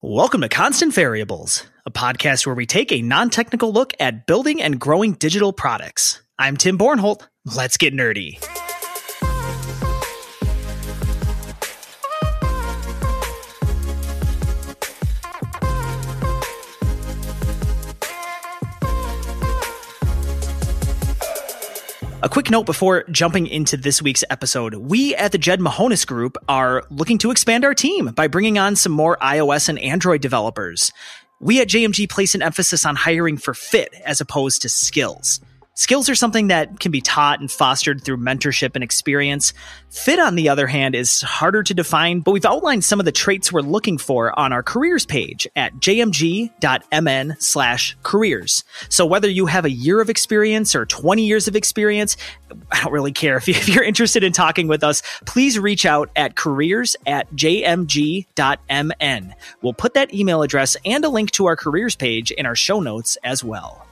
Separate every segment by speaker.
Speaker 1: Welcome to Constant Variables, a podcast where we take a non technical look at building and growing digital products. I'm Tim Bornholt. Let's get nerdy. A quick note before jumping into this week's episode. We at the Jed Mahonis Group are looking to expand our team by bringing on some more iOS and Android developers. We at JMG place an emphasis on hiring for fit as opposed to skills. Skills are something that can be taught and fostered through mentorship and experience. Fit, on the other hand, is harder to define, but we've outlined some of the traits we're looking for on our careers page at jmg.mn slash careers. So whether you have a year of experience or 20 years of experience, I don't really care. If, you, are interested in talking with us, please reach out at careers at jmg.mn. We'll put that email address and a link to our careers page in our show notes as well.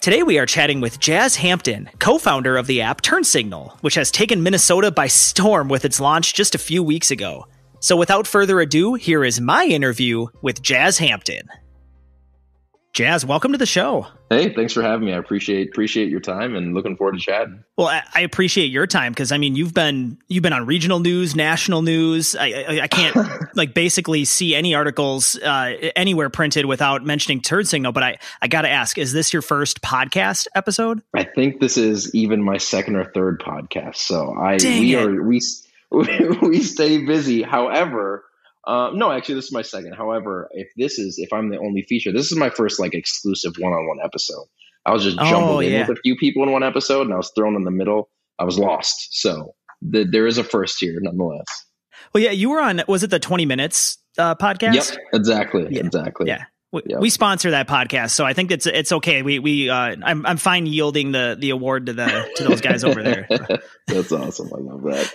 Speaker 1: Today we are chatting with Jazz Hampton, co-founder of the app TurnSignl, which has taken Minnesota by storm with its launch just a few weeks ago. So without further ado, here is my interview with Jazz Hampton. Jazz, welcome to the show.
Speaker 2: Hey, thanks for having me. I appreciate appreciate your time and looking forward to chatting.
Speaker 1: Well, I, I appreciate your time because I mean you've been you've been on regional news, national news. I I, I can't like basically see any articles uh, anywhere printed without mentioning TurnSignl. But I I got to ask, is this your first podcast episode?
Speaker 2: I think this is even my second or third podcast. So I
Speaker 1: Dang
Speaker 2: we
Speaker 1: it.
Speaker 2: are we we stay busy. However, uh, no, actually, this is my second. However, if this is if I'm the only feature, this is my first like exclusive one-on-one episode. I was just
Speaker 1: Oh,
Speaker 2: jumbled in
Speaker 1: yeah.
Speaker 2: with a few people in one episode, and I was thrown in the middle. I was lost. So th- there is a first here, nonetheless.
Speaker 1: Well, yeah, you were on. Was it the Twenty Minutes uh, podcast?
Speaker 2: Yep, exactly,
Speaker 1: Yeah.
Speaker 2: exactly.
Speaker 1: Yeah. We,
Speaker 2: Yep.
Speaker 1: we sponsor that podcast, so I think it's it's okay. We we uh, I'm I'm fine yielding the the award to the to those guys over there.
Speaker 2: That's awesome. I love that.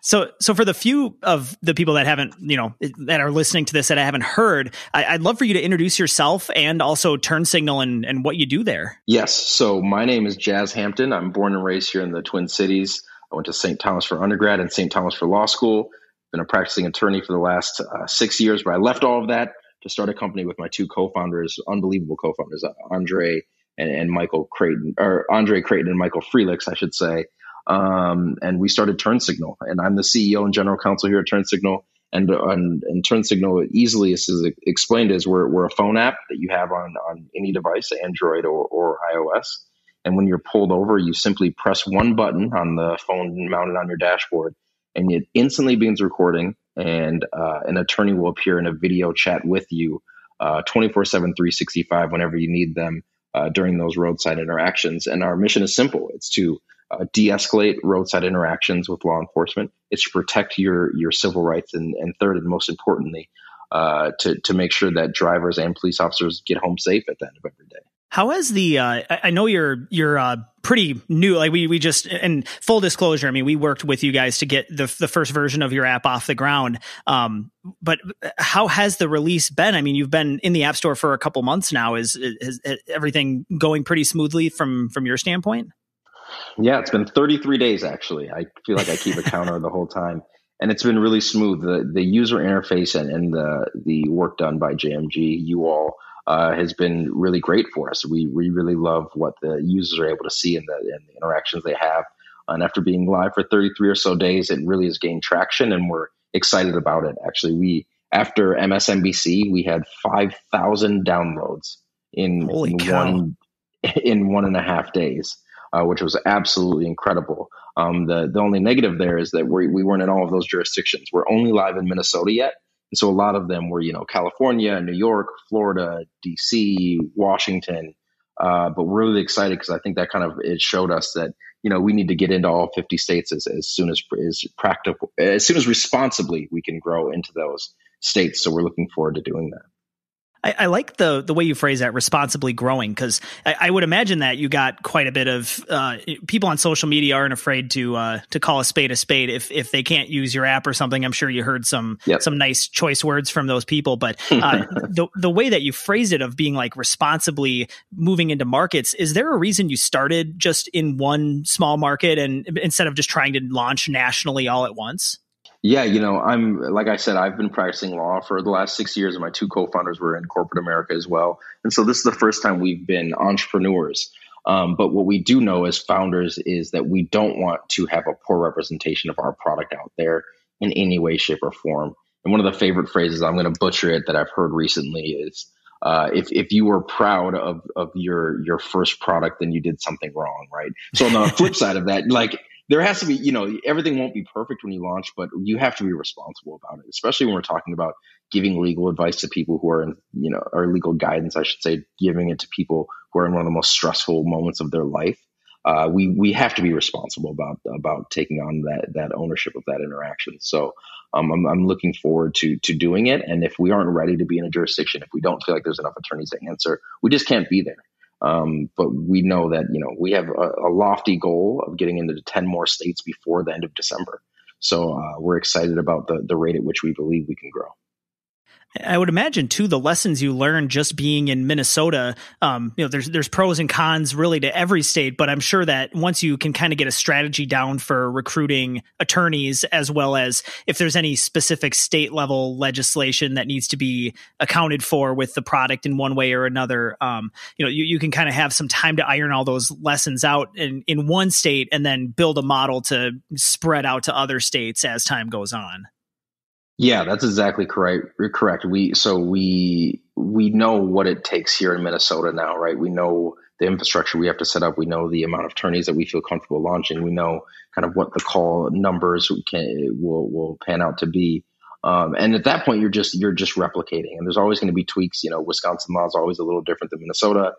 Speaker 1: So, so for the few of the people that haven't, you know, that are listening to this that I haven't heard, I, I'd love for you to introduce yourself and also TurnSignl and, and what you do there.
Speaker 2: Yes. So my name is Jazz Hampton. I'm born and raised here in the Twin Cities. I went to St. Thomas for undergrad and St. Thomas for law school. Been a practicing attorney for the last uh, six years, but I left all of that to start a company with my two co-founders, unbelievable co-founders, Andre and, and Michael Creighton, or Andre Creighton and Michael Freelix, I should say. Um, and we started TurnSignl, and I'm the CEO and general counsel here at TurnSignl. And, and, and TurnSignl easily is explained as we're, we're a phone app that you have on, on any device, Android or, or iOS. And when you're pulled over, you simply press one button on the phone mounted on your dashboard, and it instantly begins recording. And uh, an attorney will appear in a video chat with you uh, 24 7, 365 whenever you need them uh, during those roadside interactions. And our mission is simple it's to uh, de-escalate roadside interactions with law enforcement. It's to protect your your civil rights, and, and third, and most importantly, uh, to to make sure that drivers and police officers get home safe at the end of every day.
Speaker 1: How has the, uh, I, know you're, you're, uh, pretty new. Like we, we just, and full disclosure, I mean, we worked with you guys to get the, the first version of your app off the ground. Um, but how has the release been? I mean, you've been in the app store for a couple months now. Is, is, is everything going pretty smoothly from, from your standpoint?
Speaker 2: Yeah, it's been 33 days actually. I feel like I keep a counter the whole time, and it's been really smooth. The the user interface and, and the the work done by JMG, you all, uh, has been really great for us. We we really love what the users are able to see and the and the interactions they have. And after being live for 33 or so days, it really has gained traction, and we're excited about it. Actually, we after MSNBC, we had 5,000 downloads in, in one in one and a half days uh, which was absolutely incredible. Um, the the only negative there is that we we weren't in all of those jurisdictions. We're only live in Minnesota yet, and so a lot of them were you know California, New York, Florida, D.C., Washington. Uh, but we're really excited because I think that kind of it showed us that you know we need to get into all 50 states as, as soon as as practical, as soon as responsibly we can grow into those states. So we're looking forward to doing that.
Speaker 1: I, I like the the way you phrase that responsibly growing because I, I would imagine that you got quite a bit of uh, people on social media aren't afraid to uh, to call a spade a spade if if they can't use your app or something. I'm sure you heard some
Speaker 2: Yep.
Speaker 1: some nice choice words from those people, but uh, the the way that you phrased it of being like responsibly moving into markets is there a reason you started just in one small market and instead of just trying to launch nationally all at once?
Speaker 2: Yeah, you know, I'm like I said, I've been practicing law for the last six years, and my two co-founders were in corporate America as well. And so this is the first time we've been entrepreneurs. Um, but what we do know as founders is that we don't want to have a poor representation of our product out there in any way, shape, or form. And one of the favorite phrases I'm going to butcher it that I've heard recently is, uh, if if you were proud of of your your first product, then you did something wrong, right? So on the flip side of that, like there has to be, you know, everything won't be perfect when you launch, but you have to be responsible about it, especially when we're talking about giving legal advice to people who are in, you know, or legal guidance, I should say, giving it to people who are in one of the most stressful moments of their life. Uh, we we have to be responsible about about taking on that that ownership of that interaction. So um, I'm, I'm looking forward to to doing it. And if we aren't ready to be in a jurisdiction, if we don't feel like there's enough attorneys to answer, we just can't be there. Um, but we know that you know we have a, a, lofty goal of getting into 10 more states before the end of December. So uh, we're excited about the the rate at which we believe we can grow.
Speaker 1: I would imagine too the lessons you learn just being in Minnesota. Um, you know, there's there's pros and cons really to every state, but I'm sure that once you can kind of get a strategy down for recruiting attorneys, as well as if there's any specific state level legislation that needs to be accounted for with the product in one way or another, um, you know, you, you can kind of have some time to iron all those lessons out in in one state and then build a model to spread out to other states as time goes on.
Speaker 2: Yeah, that's exactly correct. You're correct. We so we we know what it takes here in Minnesota now, right? We know the infrastructure we have to set up. We know the amount of attorneys that we feel comfortable launching. We know kind of what the call numbers can will will pan out to be. Um, and at that point, you're just you're just replicating, and there's always going to be tweaks. You know, Wisconsin law is always a little different than Minnesota,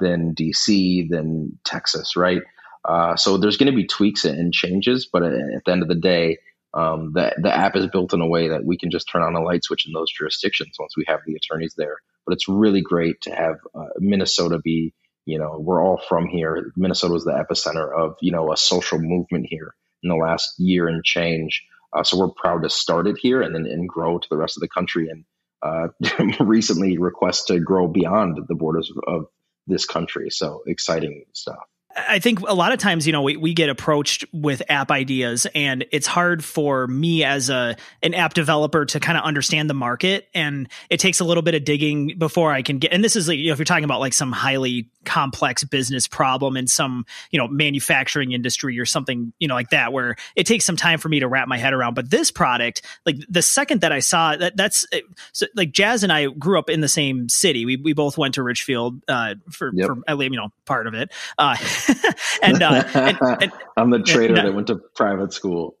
Speaker 2: than DC, than Texas, right? Uh, so there's going to be tweaks and changes, but at the end of the day, um, the, the app is built in a way that we can just turn on a light switch in those jurisdictions once we have the attorneys there. But it's really great to have uh, Minnesota be, you know, we're all from here. Minnesota was the epicenter of, you know, a social movement here in the last year and change. Uh, so we're proud to start it here and then and grow to the rest of the country. And uh, recently request to grow beyond the borders of this country. So exciting stuff.
Speaker 1: I think a lot of times, you know, we, we get approached with app ideas and it's hard for me as a an app developer to kind of understand the market and it takes a little bit of digging before I can get and this is like, you know, if you're talking about like some highly complex business problem in some, you know, manufacturing industry or something, you know, like that where it takes some time for me to wrap my head around. But this product, like the second that I saw that that's so, like Jazz and I grew up in the same city. We we both went to Richfield uh for, yep. for you know, part of it. Uh and, uh, and,
Speaker 2: and, I'm the traitor that went to private school.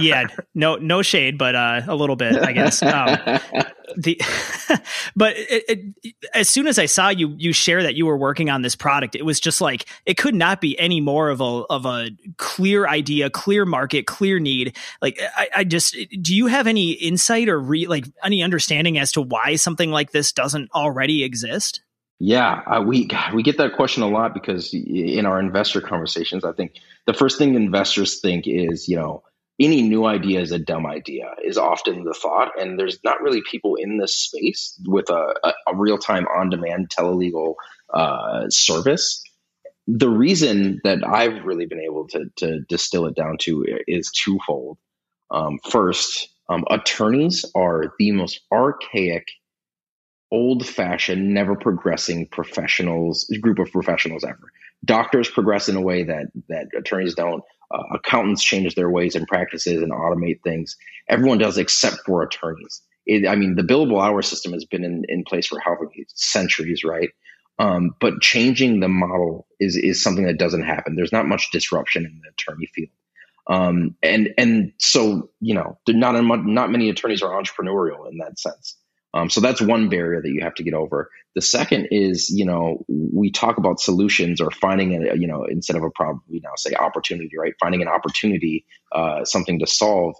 Speaker 1: yeah, no, no shade, but uh, a little bit, I guess. Um, the, but it, it, as soon as I saw you, you share that you were working on this product, it was just like it could not be any more of a of a clear idea, clear market, clear need. Like I, I just, do you have any insight or re, like any understanding as to why something like this doesn't already exist?
Speaker 2: Yeah, uh, we we get that question a lot because in our investor conversations, I think the first thing investors think is, you know, any new idea is a dumb idea is often the thought, and there's not really people in this space with a, a, a real time on demand telelegal uh, service. The reason that I've really been able to to distill it down to is twofold. Um, first, um, attorneys are the most archaic old fashioned, never progressing professionals, group of professionals ever. Doctors progress in a way that that attorneys don't. Uh, accountants change their ways and practices and automate things. Everyone does except for attorneys. It, I mean, the billable hour system has been in, in place for how many centuries, right? Um, but changing the model is is something that doesn't happen. There's not much disruption in the attorney field. Um, and and so you know, not not many attorneys are entrepreneurial in that sense. Um, so that's one barrier that you have to get over. The second is, you know, we talk about solutions or finding a, you know, instead of a problem, we now say opportunity, right? Finding an opportunity, uh, something to solve.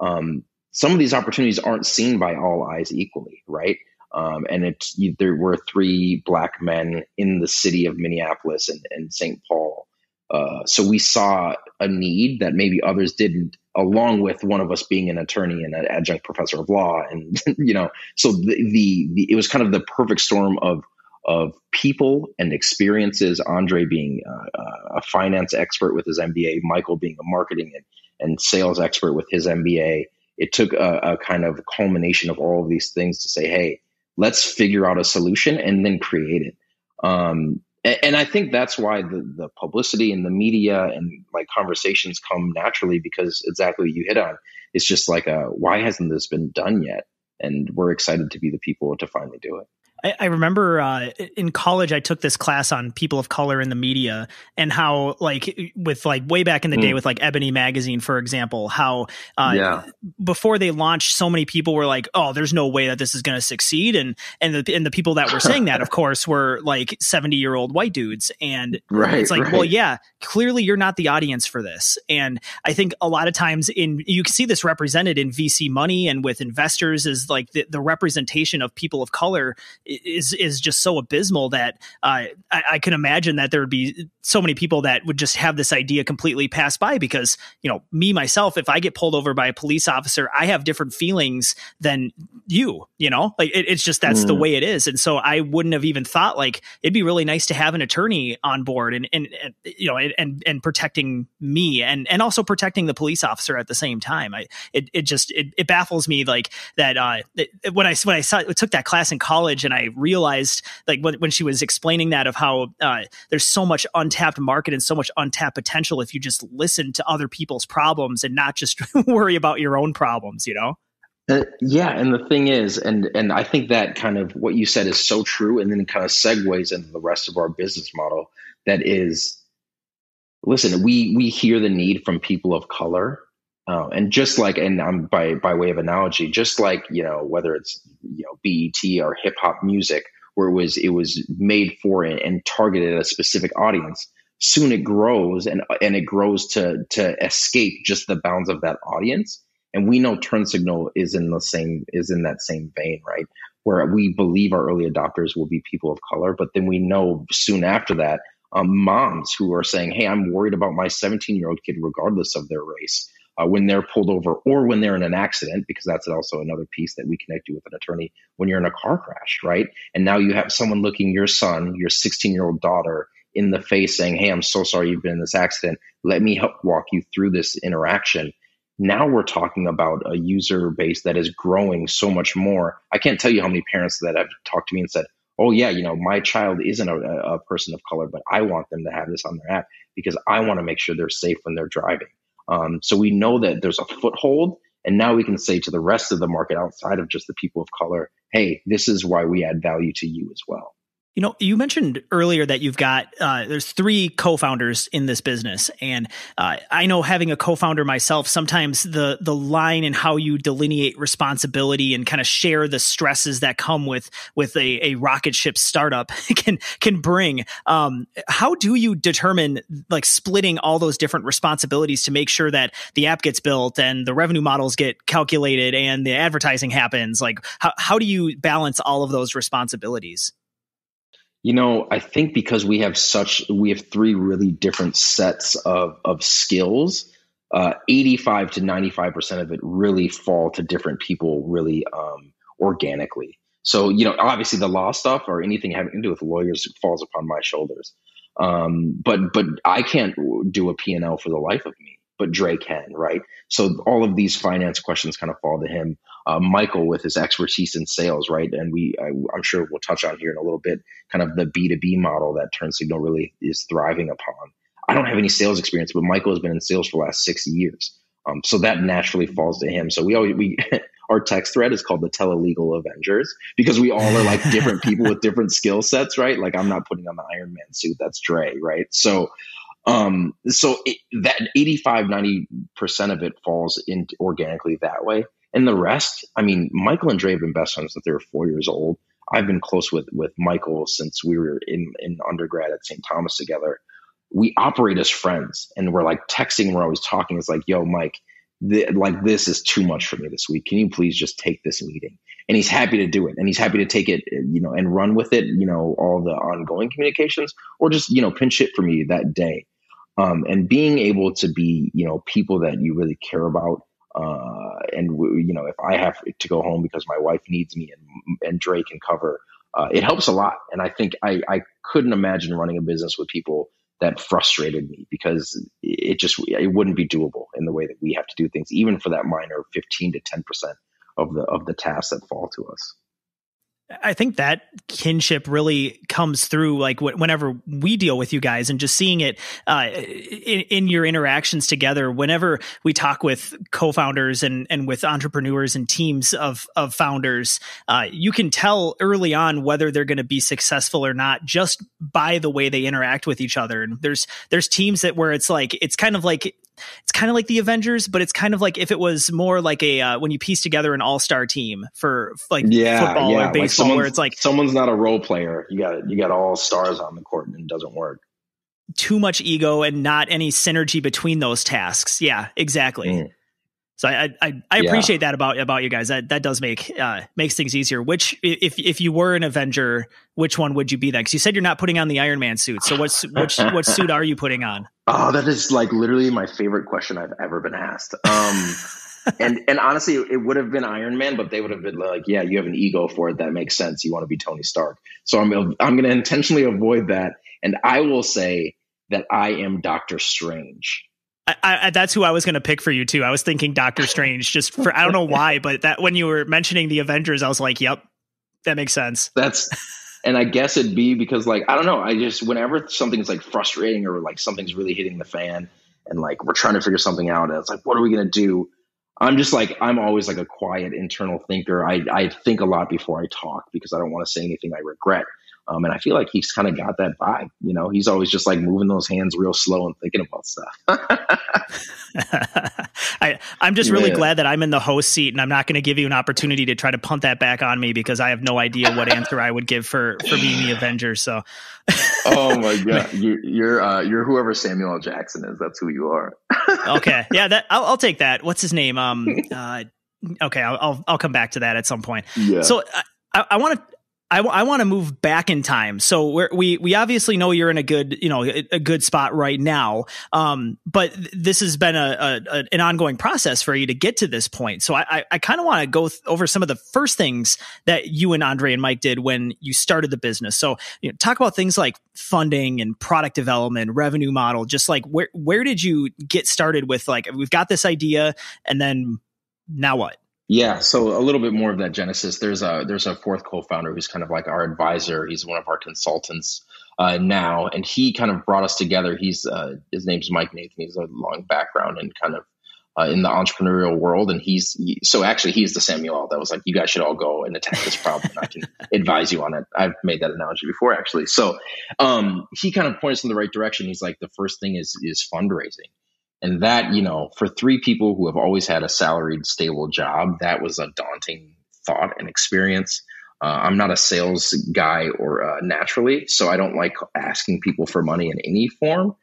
Speaker 2: Um, some of these opportunities aren't seen by all eyes equally, right? Um, and it's there were three black men in the city of Minneapolis and, and St. Paul. Uh, so we saw a need that maybe others didn't along with one of us being an attorney and an adjunct professor of law. And you know so the, the, the it was kind of the perfect storm of of people and experiences. Andre being uh, a finance expert with his mba michael being a marketing and, and sales expert with his mba it took a, a kind of culmination of all of these things to say, hey, let's figure out a solution and then create it. Um, and, I think that's why the, the publicity and the media and like conversations come naturally because exactly what you hit on. It's just like, a, why hasn't this been done yet? And we're excited to be the people to finally do it.
Speaker 1: I, I remember uh, in college I took this class on people of color in the media and how like with like way back in the mm. day with like Ebony magazine for example how uh, yeah. before they launched so many people were like oh there's no way that this is going to succeed and and the and the people that were saying that of course were like 70 year old white dudes and right, it's like right. well yeah clearly you're not the audience for this and I think a lot of times in you can see this represented in VC money and with investors is like the, the representation of people of color is is just so abysmal that uh, I, I, can imagine that there would be so many people that would just have this idea completely pass by because you know me myself if I get pulled over by a police officer I have different feelings than you you know? Like it, it's just that's mm. the way it is. And so I wouldn't have even thought like it'd be really nice to have an attorney on board and and, and you know and and protecting me and and also protecting the police officer at the same time. I it, it just it, it baffles me like that uh it, when I when I saw, took that class in college and I realized like when, when she was explaining that of how uh, there's so much untapped market and so much untapped potential if you just listen to other people's problems and not just worry about your own problems you know?
Speaker 2: Uh, yeah and the thing is and and i think that kind of what you said is so true and then kind of segues into the rest of our business model that is listen we we hear the need from people of color uh, and just like, and I'm by by way of analogy, just like you know whether it's you know BET or hip hop music, where it was it was made for and targeted at a specific audience. Soon it grows and and it grows to to escape just the bounds of that audience. And we know TurnSignl is in the same is in that same vein, right? Where we believe our early adopters will be people of color, but then we know soon after that, um, moms who are saying, "Hey, I'm worried about my 17 year old kid, regardless of their race." Uh, when they're pulled over or when they're in an accident, because that's also another piece that we connect you with an attorney when you're in a car crash, right? And now you have someone looking your son, your 16 year old daughter in the face saying, Hey, I'm so sorry you've been in this accident. Let me help walk you through this interaction. Now we're talking about a user base that is growing so much more. I can't tell you how many parents that have talked to me and said, Oh, yeah, you know, my child isn't a, a person of color, but I want them to have this on their app because I want to make sure they're safe when they're driving. Um, so we know that there's a foothold. And now we can say to the rest of the market outside of just the people of color, hey, this is why we add value to you as well.
Speaker 1: You know, you mentioned earlier that you've got uh, there's three co-founders in this business, and uh, I know having a co-founder myself, sometimes the the line and how you delineate responsibility and kind of share the stresses that come with with a, a rocket ship startup can can bring. Um, how do you determine like splitting all those different responsibilities to make sure that the app gets built and the revenue models get calculated and the advertising happens? Like, how how do you balance all of those responsibilities?
Speaker 2: You know, I think because we have such, we have three really different sets of, of skills. Uh, 85 to 95% of it really fall to different people really um, organically. So, you know, obviously the law stuff or anything having to do with lawyers falls upon my shoulders. Um, but, but I can't do a P&L for the life of me but Dre can, right? So all of these finance questions kind of fall to him. Uh, Michael with his expertise in sales, right? And we, I, am sure we'll touch on here in a little bit, kind of the B2B model that TurnSignl really is thriving upon. I don't have any sales experience, but Michael has been in sales for the last six years. Um, so that naturally falls to him. So we always, we, our text thread is called the Telelegal Avengers because we all are like different people with different skill sets, right? Like I'm not putting on the Iron Man suit. That's Dre, right? So, um, so it, that 85, 90% of it falls in organically that way. And the rest, I mean, Michael and Dre have been best friends since they were four years old. I've been close with, with Michael since we were in, in undergrad at St. Thomas together. We operate as friends and we're like texting. We're always talking. It's like, yo, Mike, like this is too much for me this week. Can you please just take this meeting? And he's happy to do it. And he's happy to take it, you know, and run with it, you know, all the ongoing communications or just, you know, pinch it for me that day um, and being able to be you know people that you really care about uh, and you know if i have to go home because my wife needs me and, and Dre can cover uh, it helps a lot and i think I, I couldn't imagine running a business with people that frustrated me because it just it wouldn't be doable in the way that we have to do things, even for that minor 15 to 10 percent of the of the tasks that fall to us.
Speaker 1: I think that kinship really comes through like whenever we deal with you guys and just seeing it uh, in, in, your interactions together. Whenever we talk with co-founders and, and with entrepreneurs and teams of, of founders, uh, you can tell early on whether they're going to be successful or not just by the way they interact with each other. And there's, there's teams that where it's like, it's kind of like it's kind of like the Avengers, but it's kind of like if it was more like a uh, when you piece together an all star team for like yeah, football yeah. or baseball, like where it's like
Speaker 2: someone's not a role player. You got you got all stars on the court and it doesn't work.
Speaker 1: Too much ego and not any synergy between those tasks. Yeah, exactly. Mm. So I I, I appreciate yeah. that about about you guys. That that does make uh, makes things easier. Which if if you were an Avenger, which one would you be then? Because you said you're not putting on the Iron Man suit. So what's which what suit are you putting on?
Speaker 2: Oh, that is like literally my favorite question I've ever been asked. Um, and and honestly, it would have been Iron Man, but they would have been like, "Yeah, you have an ego for it. That makes sense. You want to be Tony Stark." So I'm I'm going to intentionally avoid that, and I will say that I am Doctor Strange.
Speaker 1: I, I, that's who I was going to pick for you too. I was thinking Doctor Strange, just for I don't know why, but that when you were mentioning the Avengers, I was like, "Yep, that makes sense."
Speaker 2: That's, and I guess it'd be because like I don't know. I just whenever something's like frustrating or like something's really hitting the fan, and like we're trying to figure something out, and it's like, what are we going to do? I'm just like I'm always like a quiet internal thinker. I I think a lot before I talk because I don't want to say anything I regret. Um, and I feel like he's kind of got that vibe. You know, he's always just like moving those hands real slow and thinking about stuff.
Speaker 1: I, I'm just really yeah. glad that I'm in the host seat and I'm not going to give you an opportunity to try to punt that back on me because I have no idea what answer I would give for, for being the Avenger. So,
Speaker 2: oh my God. You're, you're, uh, you're whoever Samuel L. Jackson is. That's who you are.
Speaker 1: okay. Yeah. That I'll, I'll, take that. What's his name? Um, uh, okay. I'll, I'll, I'll come back to that at some point. Yeah. So I, I want to I, w- I want to move back in time. So we we obviously know you're in a good you know a, good spot right now. Um, but th- this has been a, a, an ongoing process for you to get to this point. So I I, I kind of want to go th- over some of the first things that you and Andre and Mike did when you started the business. So you know, talk about things like funding and product development, revenue model. Just like where where did you get started with like we've got this idea and then now what?
Speaker 2: Yeah, so a little bit more of that genesis. There's a there's a fourth co-founder who's kind of like our advisor. He's one of our consultants uh, now, and he kind of brought us together. He's uh, his name's Mike Nathan. He's a long background and kind of uh, in the entrepreneurial world, and he's so actually he's the Samuel that was like, you guys should all go and attack this problem. I can advise you on it. I've made that analogy before actually. So um, he kind of points in the right direction. He's like, the first thing is is fundraising and that, you know, for three people who have always had a salaried, stable job, that was a daunting thought and experience. Uh, I'm not a sales guy or uh, naturally, so I don't like asking people for money in any form.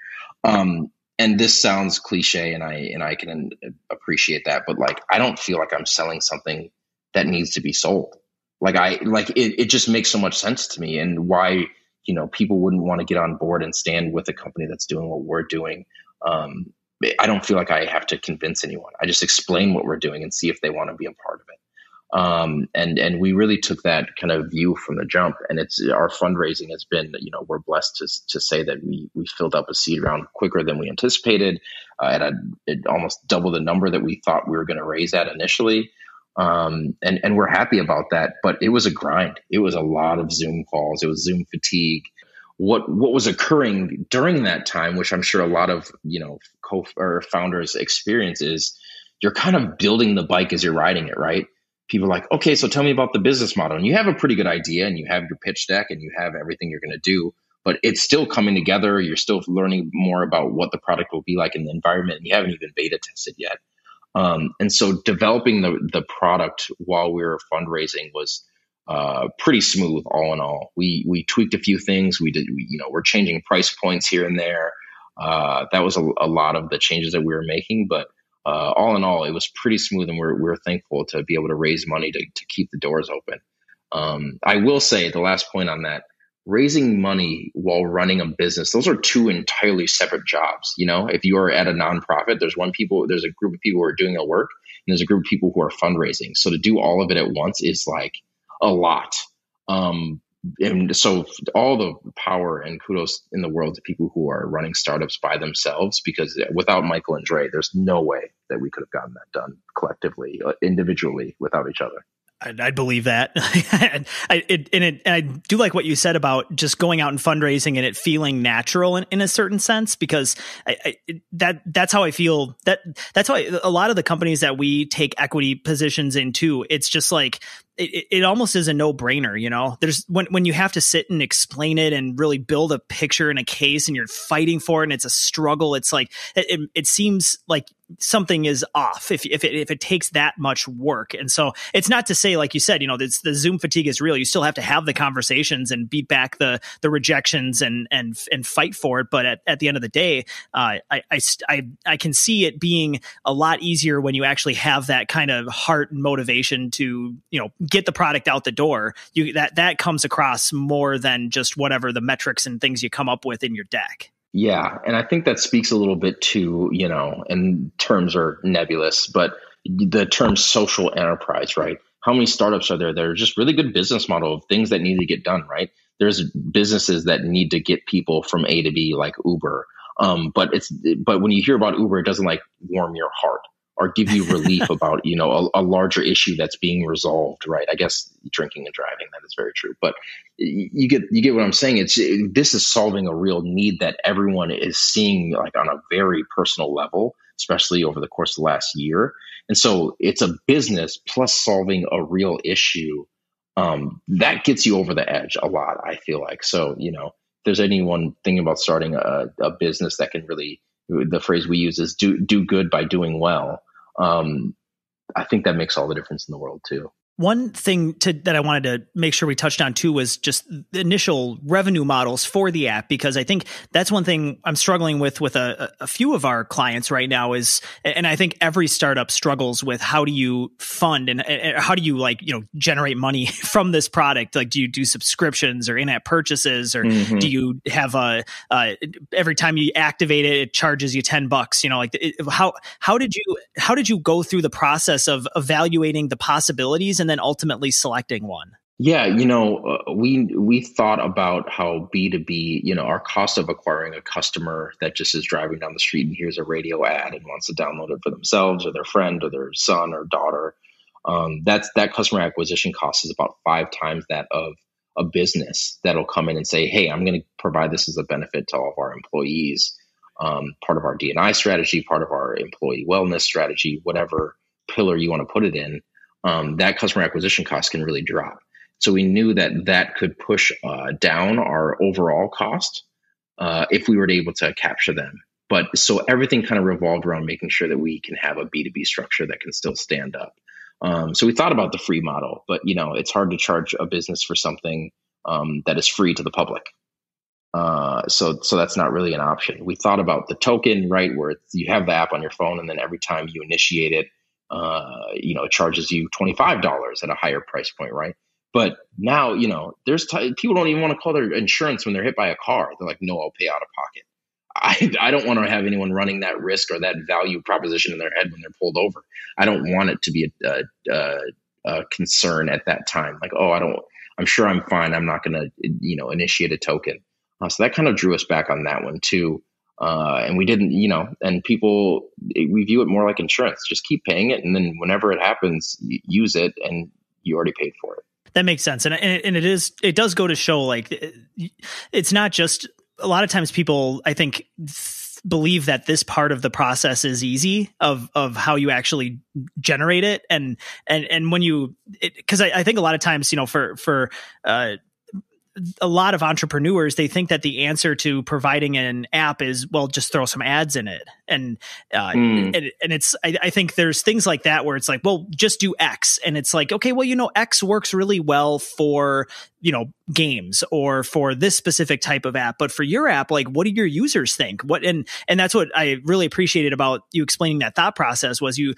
Speaker 2: Um, and this sounds cliche, and I and I can appreciate that, but like I don't feel like I'm selling something that needs to be sold. Like I like it, it just makes so much sense to me, and why you know people wouldn't want to get on board and stand with a company that's doing what we're doing. Um, I don't feel like I have to convince anyone. I just explain what we're doing and see if they want to be a part of it. Um, and and we really took that kind of view from the jump. And it's our fundraising has been, you know, we're blessed to to say that we we filled up a seed round quicker than we anticipated, uh, at a, at almost double the number that we thought we were going to raise at initially. Um, and and we're happy about that. But it was a grind. It was a lot of Zoom calls. It was Zoom fatigue what what was occurring during that time, which I'm sure a lot of you know co or founders experience is you're kind of building the bike as you're riding it, right? People are like, okay, so tell me about the business model, and you have a pretty good idea, and you have your pitch deck, and you have everything you're going to do, but it's still coming together. You're still learning more about what the product will be like in the environment, and you haven't even beta tested yet. Um, and so developing the the product while we were fundraising was uh, pretty smooth all in all. We we tweaked a few things. We did we, you know we're changing price points here and there. Uh, that was a, a, lot of the changes that we were making, but uh, all in all, it was pretty smooth, and we're we're thankful to be able to raise money to to keep the doors open. Um, I will say the last point on that. Raising money while running a business, those are two entirely separate jobs. You know, if you are at a nonprofit, there's one people, there's a group of people who are doing the work, and there's a group of people who are fundraising. So to do all of it at once is like a lot. Um, and so all the power and kudos in the world to people who are running startups by themselves because without michael and dre there's no way that we could have gotten that done collectively uh, individually without each other
Speaker 1: I, I believe that. I, it, and, it, and I do like what you said about just going out and fundraising and it feeling natural in, in a certain sense, because I, that that's how I feel. That that's how a lot of the companies that we take equity positions into. It's just like it, it almost is a no brainer, you know. There's when when you have to sit and explain it and really build a picture and a case, and you're fighting for it, and it's a struggle. It's like it, it seems like something is off if if it, if it takes that much work. And so it's not to say, like you said, you know, this, the Zoom fatigue is real. You still have to have the conversations and beat back the the rejections and and and fight for it. But at, at the end of the day, uh, I, I I I can see it being a lot easier when you actually have that kind of heart and motivation to you know get the product out the door, you that that comes across more than just whatever the metrics and things you come up with in your deck.
Speaker 2: Yeah, and I think that speaks a little bit to, you know, and terms are nebulous, but the term social enterprise, right? How many startups are there that are just really good business model of things that need to get done, right? There's businesses that need to get people from A to B like Uber. Um, but it's but when you hear about Uber, it doesn't like warm your heart or give you relief about you know a, a, larger issue that's being resolved right? I guess drinking and driving that is very true. But you get you get what i'm saying. It's this is solving a real need that everyone is seeing like on a very personal level especially over the course of the last year. And so it's a business plus solving a real issue um, that gets you over the edge a lot i feel like. So you know if there's anyone thinking about starting a, a business that can really the phrase we use is do do good by doing well um, I think that makes all the difference in the world too.
Speaker 1: One thing to, that I wanted to make sure we touched on too was just the initial revenue models for the app because I think that's one thing I'm struggling with with a, a few of our clients right now is, and I think every startup struggles with how do you fund and, and how do you like you know generate money from this product? Like, do you do subscriptions or in-app purchases, or mm-hmm. do you have a uh, every time you activate it, it charges you ten bucks? You know, like it, how how did you how did you go through the process of evaluating the possibilities and then ultimately selecting one?
Speaker 2: Yeah, you know, uh, we we thought about how B two B, you know, our cost of acquiring a customer that just is driving down the street and hears a radio ad and wants to download it for themselves or their friend or their son or daughter. Um, that's that customer acquisition cost is about five times that of a business that'll come in and say, "Hey, I'm going to provide this as a benefit to all of our employees, um, part of our DNI strategy, part of our employee wellness strategy, whatever pillar you want to put it in." Um, that customer acquisition cost can really drop. So we knew that that could push uh, down our overall cost uh, if we were able to capture them. But so everything kind of revolved around making sure that we can have a B2B structure that can still stand up. Um, so we thought about the free model, but you know it's hard to charge a business for something um, that is free to the public. Uh, so so that's not really an option. We thought about the token, right, where you have the app on your phone, and then every time you initiate it, uh, you know, it charges you $25 at a higher price point, right? But now, you know, there's t- people don't even want to call their insurance when they're hit by a car. They're like, no, I'll pay out of pocket. I, I don't want to have anyone running that risk or that value proposition in their head when they're pulled over. I don't want it to be a, a, a concern at that time. Like, oh, I don't, I'm sure I'm fine. I'm not going to, you know, initiate a token. Uh, so that kind of drew us back on that one too. Uh, and we didn't, you know, and people, we view it more like insurance. Just keep paying it. And then whenever it happens, use it and you already paid for it.
Speaker 1: That makes sense. And, and it is, it does go to show like it's not just a lot of times people, I think, believe that this part of the process is easy of of how you actually generate it and and and when you because I, I, think a lot of times you know for for uh a lot of entrepreneurs they think that the answer to providing an app is well just throw some ads in it and uh, mm. and, and, it's I, I, think there's things like that where it's like well just do x and it's like okay well you know x works really well for you know games or for this specific type of app but for your app like what do your users think what and and that's what i really appreciated about you explaining that thought process was you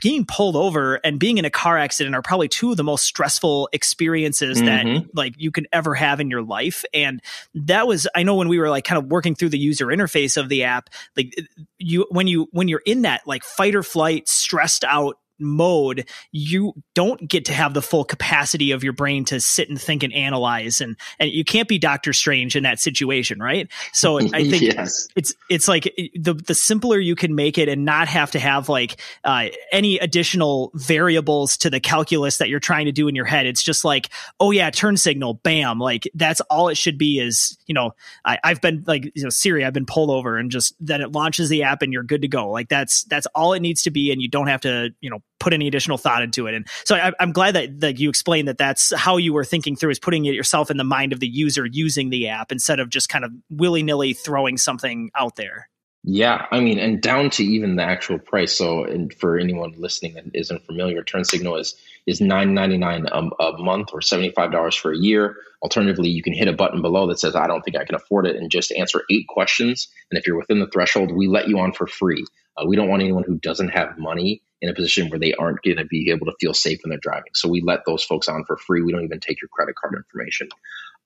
Speaker 1: being pulled over and being in a car accident are probably two of the most stressful experiences mm-hmm. that like you can ever have in your life and that was i know when we were like kind of working through the user interface of the app like you when you when you're in that like fight or flight stressed out mode, you don't get to have the full capacity of your brain to sit and think and analyze and and you can't be Doctor Strange in that situation, right? So I think yes. it's it's like the the simpler you can make it and not have to have like uh, any additional variables to the calculus that you're trying to do in your head. It's just like, oh yeah, turn signal, bam, like that's all it should be. Is you know, I, I've been like you know Siri, I've been pulled over and just then it launches the app and you're good to go. Like that's that's all it needs to be, and you don't have to you know put any additional thought into it. And so I, am glad that that you explained that that's how you were thinking through is putting it yourself in the mind of the user using the app instead of just kind of willy nilly throwing something out there.
Speaker 2: Yeah, I mean, and down to even the actual price. So, and for anyone listening that isn't familiar, TurnSignl is is nine ninety nine a month or seventy five dollars for a year. Alternatively, you can hit a button below that says "I don't think I can afford it" and just answer eight questions. And if you're within the threshold, we let you on for free. Uh, we don't want anyone who doesn't have money in a position where they aren't going to be able to feel safe when they're driving. So we let those folks on for free. We don't even take your credit card information.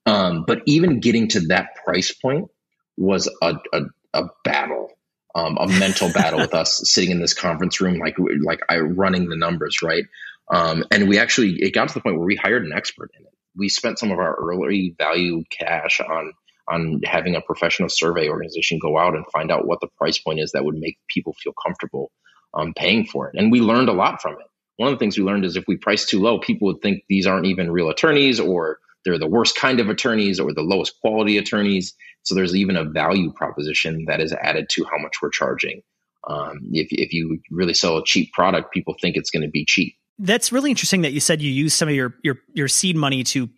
Speaker 2: Um, but even getting to that price point was a, a, a battle, um, a mental battle with us sitting in this conference room, like like I running the numbers right. Um, and we actually it got to the point where we hired an expert in it. We spent some of our early value cash on on having a professional survey organization go out and find out what the price point is that would make people feel comfortable um, paying for it. And we learned a lot from it. One of the things we learned is if we price too low, people would think these aren't even real attorneys or they're the worst kind of attorneys or the lowest quality attorneys. So there's even a value proposition that is added to how much we're charging. Um, if, if you really sell a cheap product, people think it's going to be cheap.
Speaker 1: That's really interesting that you said you use some of your your your seed money to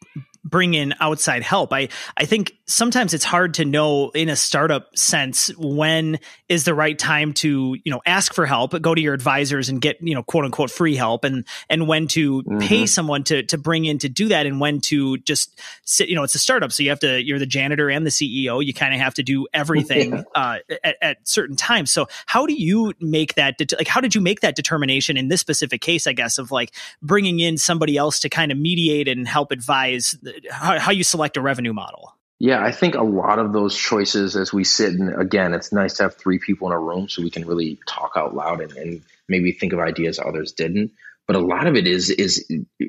Speaker 1: bring in outside help. I I think sometimes it's hard to know in a startup sense when is the right time to you know ask for help, go to your advisors and get you know quote unquote free help, and and when to mm-hmm. pay someone to to bring in to do that, and when to just sit. You know, it's a startup, so you have to you're the janitor and the CEO. You kind of have to do everything yeah. uh, at, at, certain times. So how do you make that det- like how did you make that determination in this specific case? I guess of like bringing in somebody else to kind of mediate and help advise how, how you select a revenue model.
Speaker 2: Yeah, I think a lot of those choices as we sit and again, it's nice to have three people in a room so we can really talk out loud and, and maybe think of ideas others didn't. But a lot of it is is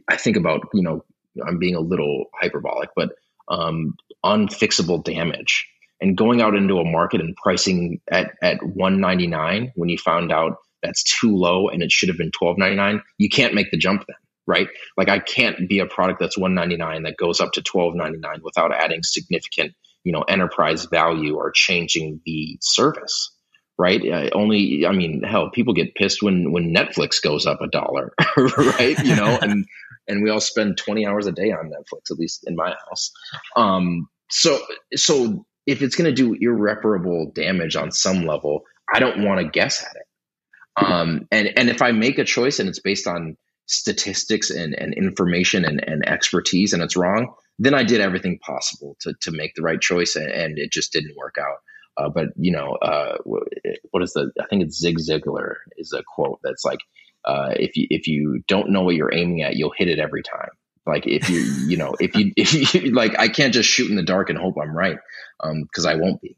Speaker 2: I think about, you know, I'm being a little hyperbolic, but um, unfixable damage and going out into a market and pricing at, at 199 when you found out that's too low and it should have been 1299 you can't make the jump then right? Like I can't be a product that's 199 that goes up to 1299 without adding significant, you know, enterprise value or changing the service, right? Uh, only, I mean, hell, people get pissed when when Netflix goes up a dollar, right? You know, and and we all spend 20 hours a day on Netflix, at least in my house. Um, so so if it's going to do irreparable damage on some level, I don't want to guess at it. Um, and and if I make a choice and it's based on statistics and, and information and, and expertise and it's wrong, then I did everything possible to, to make the right choice and, and it just didn't work out. Uh, but you know, uh, what is the? I think it's Zig Ziglar is a quote that's like, uh, if you if you don't know what you're aiming at, you'll hit it every time. Like if you you know if you if you like, I can't just shoot in the dark and hope I'm right, because um, I won't be.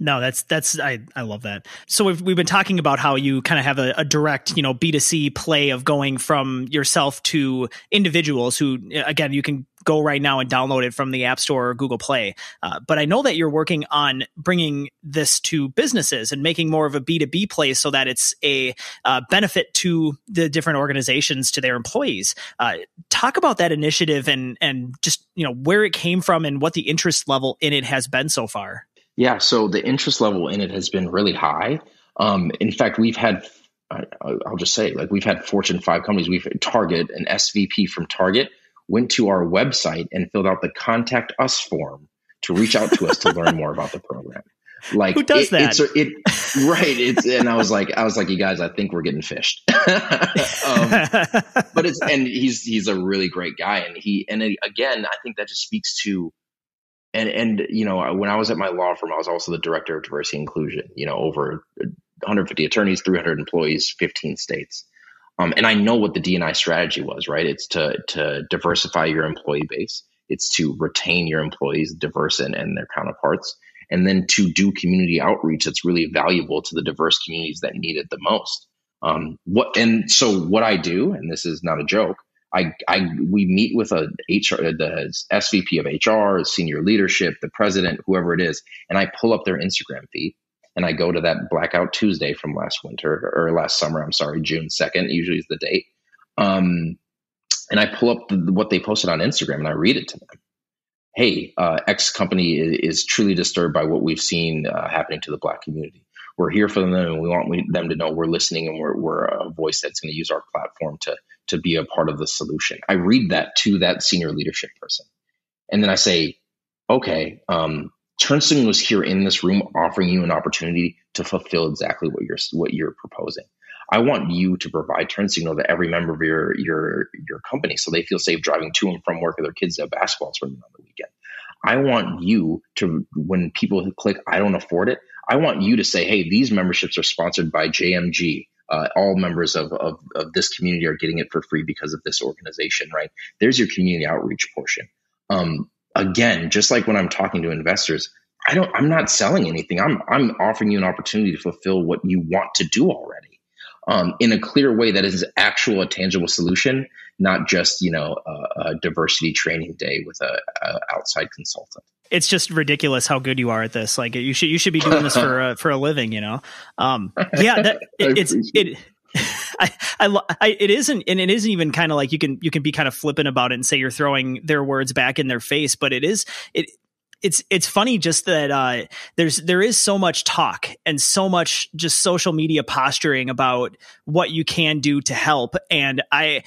Speaker 1: No, that's that's I I love that. So we've we've been talking about how you kind of have a, a direct, you know, B two C play of going from yourself to individuals who, again, you can go right now and download it from the App Store or Google Play. Uh, but I know that you're working on bringing this to businesses and making more of a B2B play so that it's a uh, benefit to the different organizations, to their employees. Uh, talk about that initiative and, and just, you know, where it came from and what the interest level in it has been so far.
Speaker 2: Yeah, so the interest level in it has been really high. Um, in fact, we've had, I, will just say, like we've had Fortune 5 companies, we've Target, an SVP from Target went to our website and filled out the contact us form to reach out to us to learn more about the program.
Speaker 1: Like who does
Speaker 2: it,
Speaker 1: that?
Speaker 2: It's, it, right. It's, and I was like, I was like, you guys, I think we're getting phished. um, but it's, and he's, he's a really great guy. And he, and again, I think that just speaks to, and and you know when I was at my law firm, I was also the director of diversity inclusion. You know, over 150 attorneys, 300 employees, 15 states. Um, and I know what the DNI strategy was. Right, it's to to diversify your employee base. It's to retain your employees, diverse and, and their counterparts, and then to do community outreach that's really valuable to the diverse communities that need it the most. Um, what and so what I do, and this is not a joke. I, I we meet with a HR, the SVP of HR, senior leadership, the president, whoever it is, and I pull up their Instagram feed and I go to that blackout Tuesday from last winter or last summer. I'm sorry, June second usually is the date. Um, and I pull up the, what they posted on Instagram and I read it to them. Hey, uh, X company is, is, truly disturbed by what we've seen uh, happening to the black community. We're here for them, and we want them to know we're listening and we're, we're a voice that's going to use our platform to to be a part of the solution. I read that to that senior leadership person, and then I say, okay, um, TurnSignl was here in this room offering you an opportunity to fulfill exactly what you're what you're proposing. I want you to provide TurnSignl to every member of your your your company so they feel safe driving to and from work or their kids have basketball tournament on the weekend. I want you to when people click I don't afford it, I want you to say, hey, these memberships are sponsored by JMG. Uh, all members of, of, of this community are getting it for free because of this organization, right? There's your community outreach portion. Um, again, just like when I'm talking to investors, I don't, I'm not selling anything. I'm, I'm offering you an opportunity to fulfill what you want to do already. Um, in a clear way that is actual, a tangible solution, not just you know a, a diversity training day with a, a, outside consultant.
Speaker 1: It's just ridiculous how good you are at this. Like you should you should be doing this for a, for a living. You know, um, yeah, that, it, it's it. I, I, I, it isn't, and it isn't even kind of like you can, you can be kind of flippant about it and say you're throwing their words back in their face, but it is, it, it's it's funny just that uh, there's there is so much talk and so much just social media posturing about what you can do to help. And I,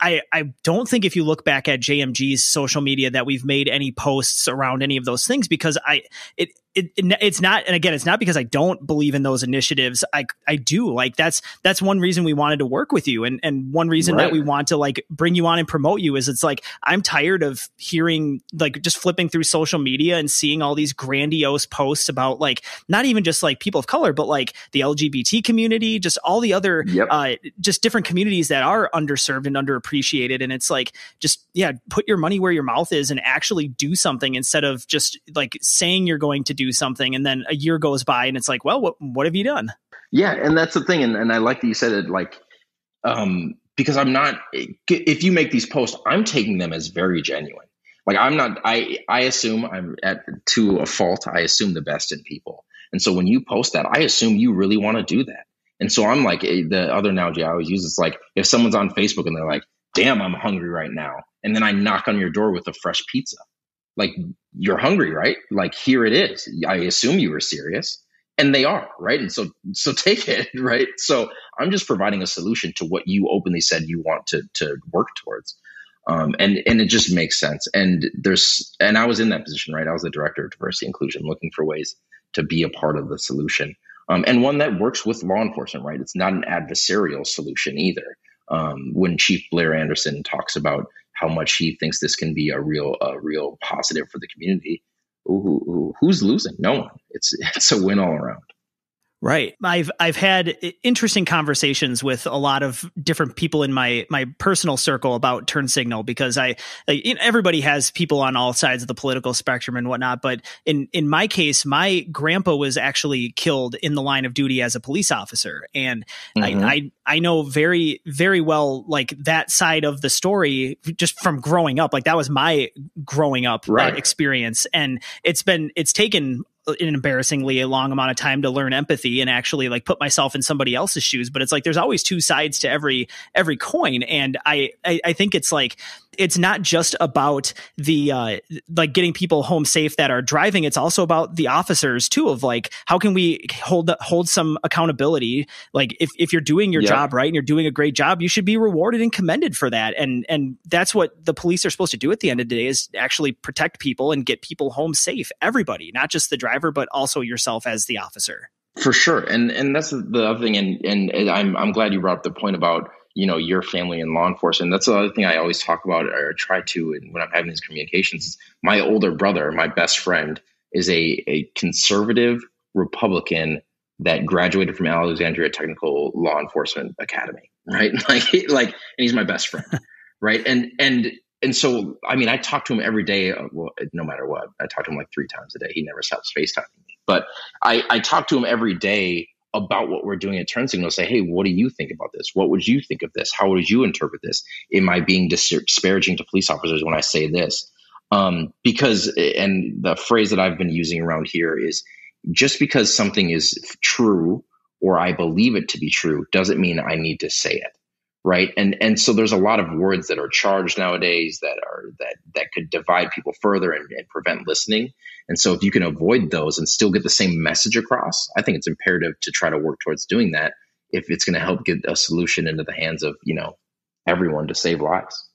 Speaker 1: I I don't think if you look back at JMG's social media that we've made any posts around any of those things because I it it, it, it's not and again it's not because i don't believe in those initiatives i i do like that's that's one reason we wanted to work with you and and one reason right. that we want to like bring you on and promote you is it's like i'm tired of hearing like just flipping through social media and seeing all these grandiose posts about like not even just like people of color but like the lgbt community just all the other yep. uh just different communities that are underserved and underappreciated and it's like just yeah put your money where your mouth is and actually do something instead of just like saying you're going to do do something and then a year goes by and it's like well what, what have you done?
Speaker 2: Yeah and that's the thing and, and i like that you said it like um because i'm not if you make these posts i'm taking them as very genuine. Like i'm not i i assume i'm at to a fault i assume the best in people. And so when you post that i assume you really want to do that. And so i'm like eh, the other analogy i always use is like if someone's on facebook and they're like damn i'm hungry right now and then i knock on your door with a fresh pizza like you're hungry, right? Like here it is. I assume you were serious. And they are, right? And so so take it, right? So I'm just providing a solution to what you openly said you want to to work towards. Um, and and it just makes sense. And there's and I was in that position, right? I was the director of diversity inclusion, looking for ways to be a part of the solution, um, and one that works with law enforcement, right? It's not an adversarial solution either. Um, when Chief Blair Anderson talks about how much he thinks this can be a real a real positive for the community. Who, who's losing? No one. It's it's a win all around.
Speaker 1: Right. I've I've had interesting conversations with a lot of different people in my my personal circle about TurnSignl because I know, everybody has people on all sides of the political spectrum and whatnot. But in in my case, my grandpa was actually killed in the line of duty as a police officer, and mm-hmm. I, I I know very very well like that side of the story just from growing up. Like that was my growing up uh, right. experience, and it's been it's taken an embarrassingly long amount of time to learn empathy and actually like put myself in somebody else's shoes but it's like there's always two sides to every every coin. And i i, I think it's like it's not just about the uh, like getting people home safe that are driving. It's also about the officers too of like how can we hold hold some accountability? Like if, if you're doing your yeah. job right and you're doing a great job you should be rewarded and commended for that. And and that's what the police are supposed to do at the end of the day is actually protect people and get people home safe everybody not just the driver but also yourself as the officer.
Speaker 2: For sure. And and that's the other thing. And and i'm i'm glad you brought up the point about you know your family and law enforcement. That's the other thing i always talk about or try to and when i'm having these communications my older brother my best friend is a, a conservative republican that graduated from alexandria technical law enforcement academy right? Like like and he's my best friend right? And and and so i mean i talk to him every day uh, well no matter what i talk to him like three times a day he never stops facetiming me but i i talk to him every day about what we're doing at TurnSignl. Say, hey, what do you think about this? What would you think of this? How would you interpret this? Am I being disparaging to police officers when I say this? Um, because, and the phrase that I've been using around here is just because something is true or I believe it to be true doesn't mean I need to say it right? And and so there's a lot of words that are charged nowadays that are that that could divide people further and, and, prevent listening. And so if you can avoid those and still get the same message across i think it's imperative to try to work towards doing that if it's going to help get a solution into the hands of you know everyone to save lives.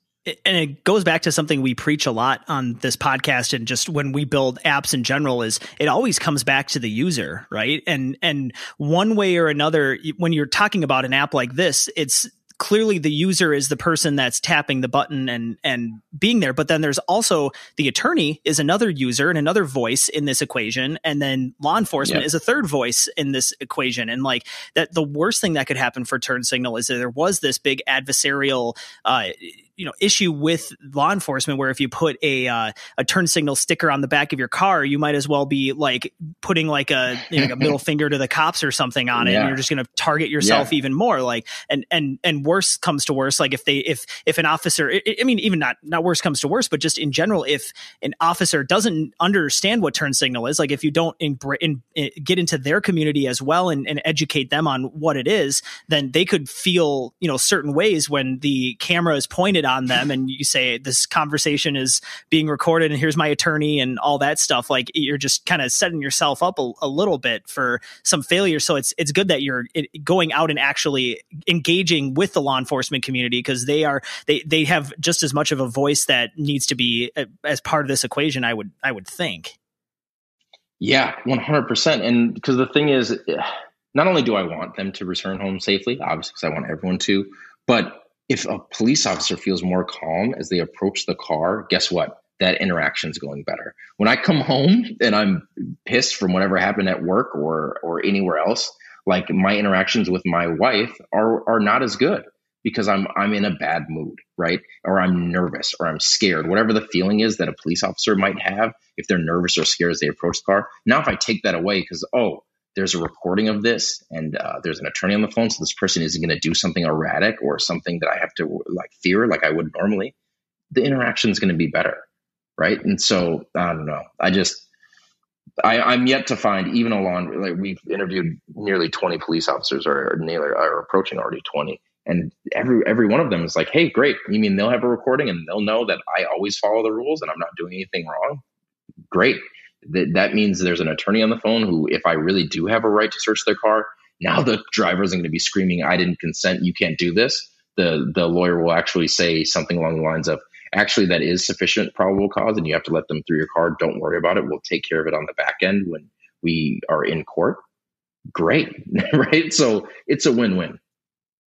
Speaker 1: And it goes back to something we preach a lot on this podcast and just when we build apps in general is it always comes back to the user right? And and one way or another when you're talking about an app like this it's clearly the user is the person that's tapping the button and and being there but then there's also the attorney is another user and another voice in this equation and then law enforcement is a third voice in this equation and like that the worst thing that could happen for TurnSignl is that there was this big adversarial uh, you know issue with law enforcement where if you put a uh, a TurnSignl sticker on the back of your car, you might as well be like putting like a you know, a middle finger to the cops or something on it, yeah. and you're just going to target yourself yeah. even more. Like and and and worse comes to worse, like if they if if an officer, I mean even not not worse comes to worse, but just in general, if an officer doesn't understand what TurnSignl is, like if you don't in, in, in, get into their community as well and, and educate them on what it is, then they could feel you know certain ways when the camera is pointed on them and you say this conversation is being recorded and here's my attorney and all that stuff like you're just kind of setting yourself up a, a, little bit for some failure. So it's it's good that you're going out and actually engaging with the law enforcement community because they are they they have just as much of a voice that needs to be uh, as part of this equation i would i would think.
Speaker 2: Yeah 100% and because the thing is not only do i want them to return home safely obviously because i want everyone to but if a police officer feels more calm as they approach the car, guess what? That interaction is going better. When I come home and I'm pissed from whatever happened at work or or anywhere else, like my interactions with my wife are are not as good because I'm I'm in a bad mood, right? Or I'm nervous or I'm scared. Whatever the feeling is that a police officer might have if they're nervous or scared as they approach the car. Now if I take that away because oh, there's a recording of this and uh, there's an attorney on the phone so this person isn't going to do something erratic or something that i have to like fear like i would normally the interaction is going to be better right? And so i don't know. I just I, i'm yet to find even along like we've interviewed nearly 20 police officers or, or nearly are approaching already 20 and every every one of them is like hey great. You mean they'll have a recording and they'll know that i always follow the rules and i'm not doing anything wrong? Great that that means there's an attorney on the phone who, if I really do have a right to search their car, now the driver isn't going to be screaming, "I didn't consent. You can't do this." The the lawyer will actually say something along the lines of, "Actually, that is sufficient probable cause, and you have to let them through your car. Don't worry about it. We'll take care of it on the back end when we are in court." Great, right? So it's a win-win.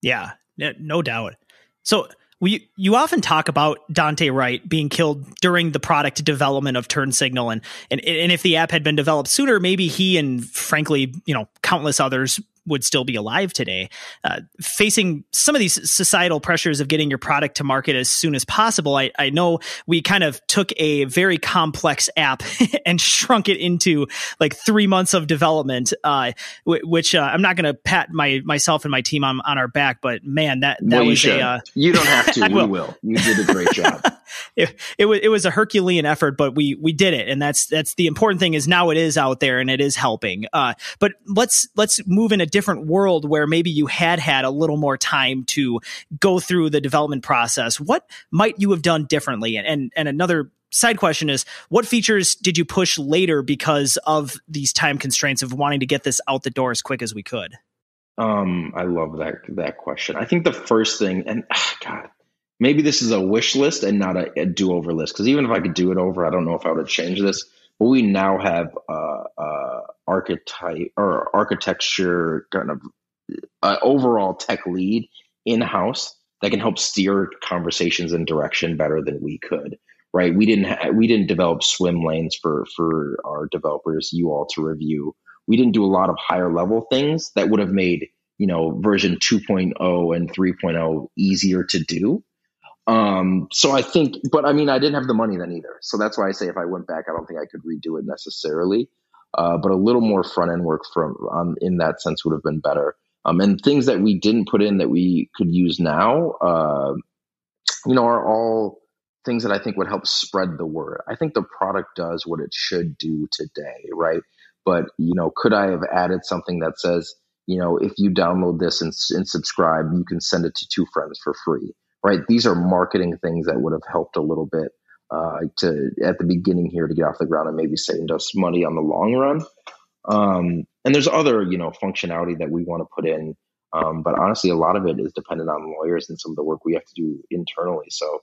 Speaker 1: Yeah, no doubt. So we you often talk about Daunte Wright being killed during the product development of TurnSignl, and and and if the app had been developed sooner, maybe he and frankly, you know, countless others would still be alive today. Uh, facing some of these societal pressures of getting your product to market as soon as possible, I, I know we kind of took a very complex app and shrunk it into like three months of development, uh, w- which uh, I'm not going to pat my myself and my team on, on our back, but man, that that
Speaker 2: well,
Speaker 1: was
Speaker 2: a uh, you don't have to. we will. You did a great job.
Speaker 1: it, it was a Herculean effort, but we we did it, and that's that's the important thing is now it is out there and it is helping. Uh, but let's let's move in a different world where maybe you had had a little more time to go through the development process. What might you have done differently? And and, and another side question is what features did you push later because of these time constraints of wanting to get this out the door as quick as we could?
Speaker 2: Um, I love that that question. I think the first thing, and oh God, maybe this is a wish list and not a, a do over list. Because even if I could do it over, I don't know if I would change this. But we now have uh, uh, archetype or architecture kind of uh, overall tech lead in house that can help steer conversations in direction better than we could. Right? We didn't ha- we didn't develop swim lanes for for our developers, you all to review. We didn't do a lot of higher level things that would have made you know version 2.0 and 3.0 easier to do um, so I think, but I mean, I didn't have the money then either. So that's why I say if I went back, I don't think I could redo it necessarily. uh, but a little more front end work from um, in that sense would have been better. Um, and things that we didn't put in that we could use now, uh, you know, are all things that I think would help spread the word. I think the product does what it should do today, right? But you know, could I have added something that says, you know, if you download this and, and subscribe, you can send it to two friends for free, right? These are marketing things that would have helped a little bit uh, to at the beginning here to get off the ground and maybe saved us money on the long run. Um, and there's other, you know, functionality that we want to put in. Um, but honestly, a lot of it is dependent on lawyers and some of the work we have to do internally. So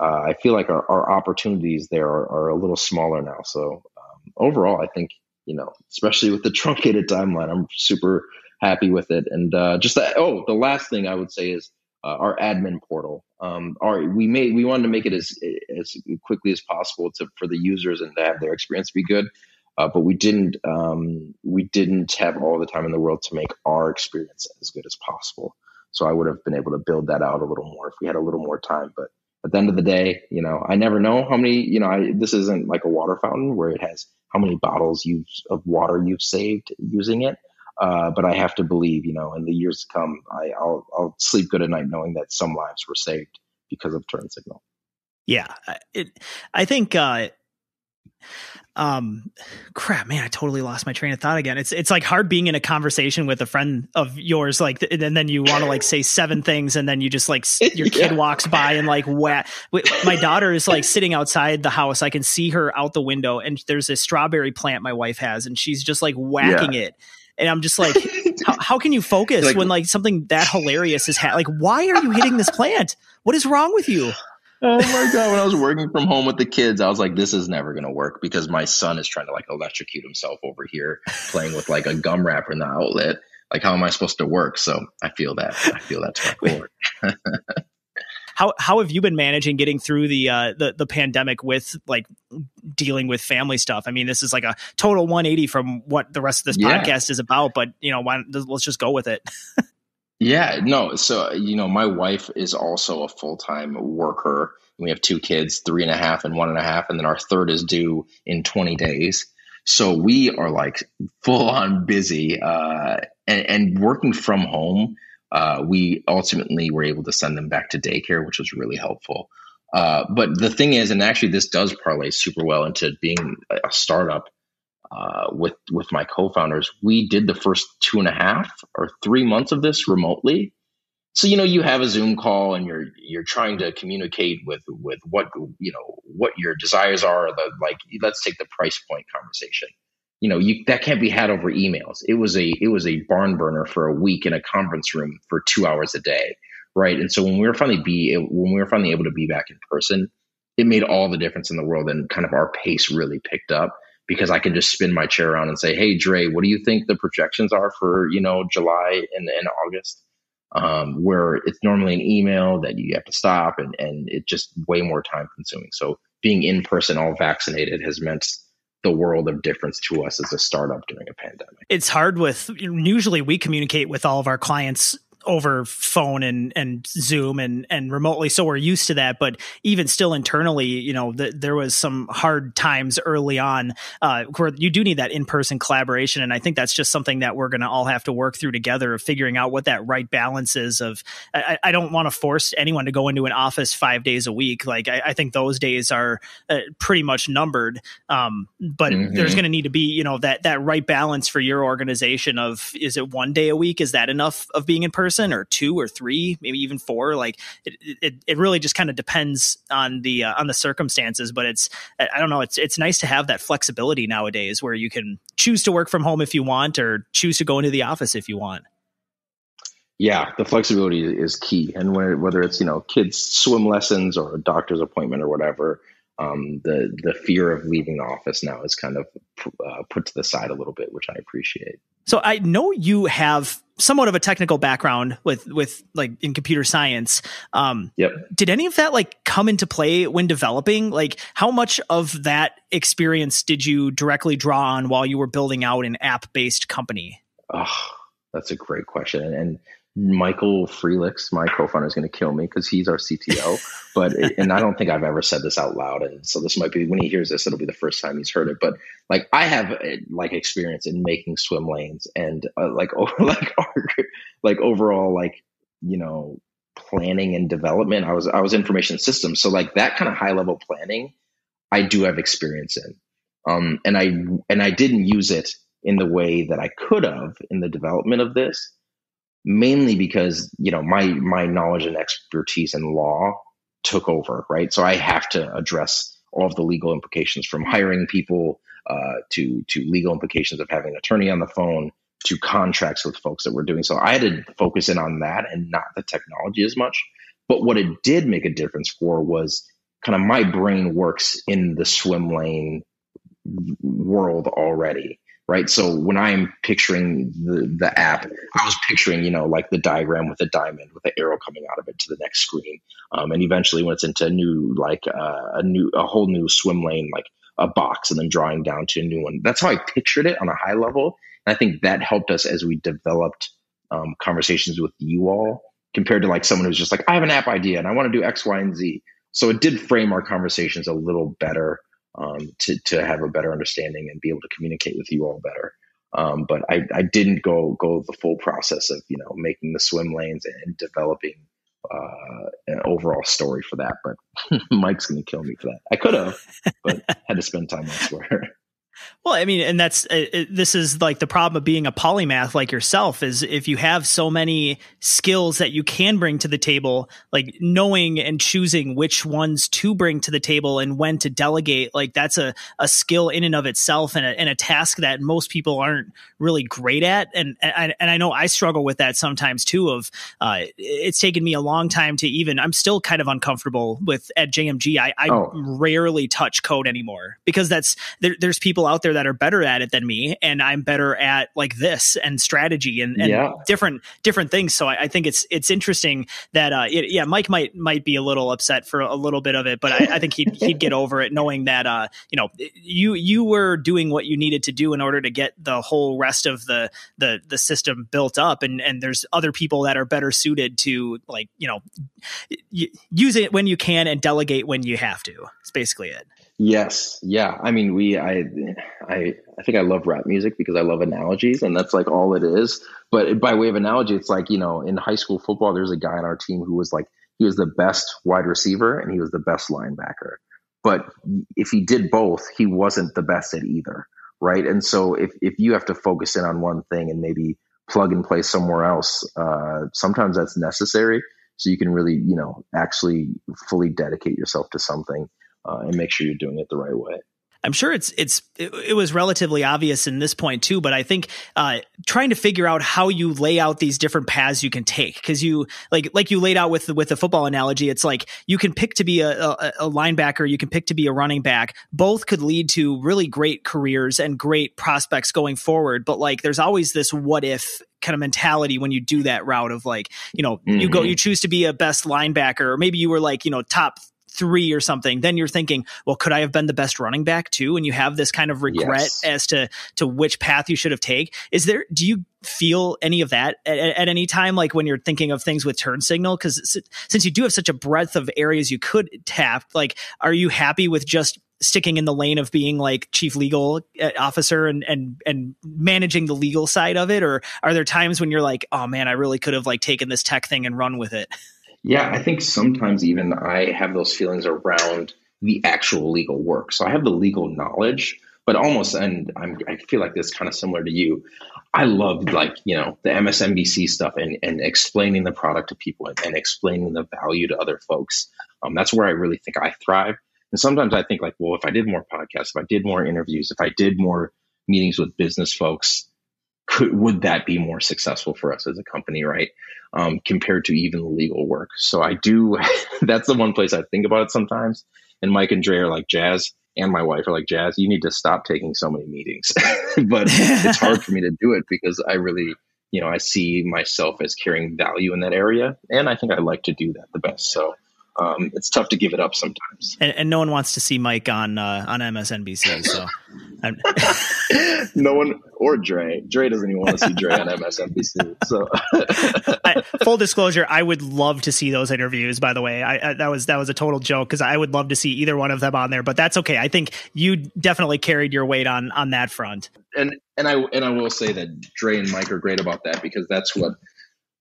Speaker 2: uh, I feel like our, our opportunities there are, are, a little smaller now. So um, overall, I think, you know, especially with the truncated timeline, I'm super happy with it. And uh, just that, oh, the last thing I would say is uh, our admin portal. Um, our, we made we wanted to make it as as quickly as possible to for the users and to have their experience be good. Uh, but we didn't um, we didn't have all the time in the world to make our experience as good as possible. So I would have been able to build that out a little more if we had a little more time. But at the end of the day, you know, I never know how many. You know, I, this isn't like a water fountain where it has how many bottles you of water you've saved using it. Uh, but I have to believe, you know, in the years to come, I, will I'll sleep good at night knowing that some lives were saved because of TurnSignl.
Speaker 1: Yeah, it. I think. Uh, um, crap, man, I totally lost my train of thought again. It's it's like hard being in a conversation with a friend of yours, like, and then you want to like say seven things, and then you just like your kid yeah. walks by and like whack. My daughter is like sitting outside the house. I can see her out the window, and there's a strawberry plant my wife has, and she's just like whacking yeah. it and I'm just like, how, how, can you focus like, when like something that hilarious is ha- like? Why are you hitting this plant? What is wrong with you?
Speaker 2: Oh my god! When I was working from home with the kids, I was like, "This is never going to work," because my son is trying to like electrocute himself over here, playing with like a gum wrapper in the outlet. Like, how am I supposed to work? So I feel that. I feel that's my core.
Speaker 1: How how have you been managing getting through the uh, the the pandemic with like dealing with family stuff? I mean, this is like a total 180 from what the rest of this yeah. podcast is about, but you know, why, let's just go with it.
Speaker 2: yeah, no. So you know, my wife is also a full time worker. We have two kids, three and a half and one and a half, and then our third is due in 20 days. So we are like full on busy uh, and, and working from home uh, we ultimately were able to send them back to daycare, which was really helpful. Uh, but the thing is, and actually, this does parlay super well into being a startup uh, with with my co-founders. We did the first two and a half or three months of this remotely. So you know, you have a Zoom call, and you're you're trying to communicate with with what you know what your desires are. The like, let's take the price point conversation you know you that can't be had over emails. It was a it was a barn burner for a week in a conference room for two hours a day right? And so when we were finally be when we were finally able to be back in person it made all the difference in the world and kind of our pace really picked up because i could just spin my chair around and say hey dre what do you think the projections are for you know july and, and august? Um, where it's normally an email that you have to stop and, and it's just way more time consuming. So being in person all vaccinated has meant the world of difference to us as a startup during a pandemic.
Speaker 1: It's hard with usually we communicate with all of our clients over phone and and Zoom and and remotely, so we're used to that. But even still, internally, you know, the, there was some hard times early on uh, where you do need that in person collaboration, and I think that's just something that we're going to all have to work through together of figuring out what that right balance is. Of I, I don't want to force anyone to go into an office five days a week. Like I, I think those days are uh, pretty much numbered. Um, but mm-hmm. there's going to need to be you know that that right balance for your organization of is it one day a week? Is that enough of being in person? Person or two or three, maybe even four. Like it, it, it really just kind of depends on the uh, on the circumstances. But it's I don't know. It's it's nice to have that flexibility nowadays where you can choose to work from home if you want or choose to go into the office if you want.
Speaker 2: Yeah, the flexibility is key, and whether it's you know kids swim lessons or a doctor's appointment or whatever, um, the the fear of leaving the office now is kind of uh, put to the side a little bit, which I appreciate.
Speaker 1: So I know you have somewhat of a technical background with with like in computer science. Um,
Speaker 2: yep.
Speaker 1: Did any of that like come into play when developing? Like, how much of that experience did you directly draw on while you were building out an app based company?
Speaker 2: Oh, that's a great question, and Michael Freelix, my co-founder, is going to kill me because he's our CTO. But and I don't think I've ever said this out loud, and so this might be when he hears this, it'll be the first time he's heard it. But like I have like experience in making swim lanes and uh, like like like overall like you know planning and development. I was I was information systems, so like that kind of high level planning, I do have experience in, um, and I and I didn't use it in the way that I could have in the development of this, mainly because you know my my knowledge and expertise in law took over, right? So I have to address all of the legal implications from hiring people uh, to to legal implications of having an attorney on the phone to contracts with folks that we're doing. So I had to focus in on that and not the technology as much. But what it did make a difference for was kind of my brain works in the swim lane world already right? So when i'm picturing the the app i was picturing you know like the diagram with a diamond with an arrow coming out of it to the next screen. Um, and eventually when it's into a new like uh, a new a whole new swim lane like a box and then drawing down to a new one. That's how i pictured it on a high level. And i think that helped us as we developed um, conversations with you all compared to like someone who's just like i have an app idea and i want to do x y and z. So it did frame our conversations a little better um, to to have a better understanding and be able to communicate with you all better. Um, but I, I didn't go go the full process of you know making the swim lanes and developing uh, an overall story for that. But Mike's going to kill me for that. I could have, but had to spend time elsewhere.
Speaker 1: Well, I mean, and that's uh, it, this is like the problem of being a polymath like yourself is if you have so many skills that you can bring to the table, like knowing and choosing which ones to bring to the table and when to delegate, like that's a, a skill in and of itself and a, and a task that most people aren't really great at. And, and, and I know I struggle with that sometimes too. Of uh, it's taken me a long time to even. I'm still kind of uncomfortable with at JMG. I, I oh. rarely touch code anymore because that's there, there's people out there that are better at it than me, and I'm better at like this and strategy and, and yeah. different different things. So I, I, think it's it's interesting that uh, it, yeah, Mike might might be a little upset for a little bit of it, but I, I think he'd he'd get over it knowing that uh, you know you you were doing what you needed to do in order to get the whole rest of the the the system built up, and and there's other people that are better suited to like you know use it when you can and delegate when you have to. It's basically it.
Speaker 2: Yes. Yeah. I mean, we, I, I, I think I love rap music because I love analogies and that's like all it is. But by way of analogy, it's like, you know, in high school football, there's a guy on our team who was like, he was the best wide receiver and he was the best linebacker. But if he did both, he wasn't the best at either. Right. And so if, if you have to focus in on one thing and maybe plug and play somewhere else, uh, sometimes that's necessary. So you can really, you know, actually fully dedicate yourself to something uh, and make sure you're doing it the right way.
Speaker 1: I'm sure it's it's it, it, was relatively obvious in this point too, but I think uh, trying to figure out how you lay out these different paths you can take because you like like you laid out with the, with the football analogy, it's like you can pick to be a, a, a, linebacker, you can pick to be a running back. Both could lead to really great careers and great prospects going forward, but like there's always this what if kind of mentality when you do that route of like you know mm-hmm. you go you choose to be a best linebacker or maybe you were like you know top three or something, then you're thinking, well, could I have been the best running back too? And you have this kind of regret yes. as to to which path you should have taken. Is there? Do you feel any of that at, at any time, like when you're thinking of things with TurnSignl? Because since you do have such a breadth of areas you could tap, like, are you happy with just sticking in the lane of being like chief legal uh, officer and and and managing the legal side of it or are there times when you're like oh man i really could have like taken this tech thing and run with it
Speaker 2: Yeah, I think sometimes even I have those feelings around the actual legal work. So I have the legal knowledge, but almost, and I'm, I feel like this kind of similar to you. I love like, you know, the MSNBC stuff and, and explaining the product to people and, and explaining the value to other folks. Um, that's where I really think I thrive. And sometimes I think like, well, if I did more podcasts, if I did more interviews, if I did more meetings with business folks, could would that be more successful for us as a company, right? Um, compared to even legal work. So I do. that's the one place I think about it sometimes. And Mike and Dre are like Jazz, and my wife are like Jazz. You need to stop taking so many meetings. but it's hard for me to do it because I really, you know, I see myself as carrying value in that area, and I think I like to do that the best. So um, it's tough to give it up sometimes.
Speaker 1: And, and, no one wants to see Mike on uh, on MSNBC. So
Speaker 2: no one. or Dre. Dre doesn't even want to see Dre on MSNBC. So,
Speaker 1: I, full disclosure, I would love to see those interviews. By the way, I, I that was that was a total joke because I would love to see either one of them on there. But that's okay. I think you definitely carried your weight on on that front.
Speaker 2: And and I and I will say that Dre and Mike are great about that because that's what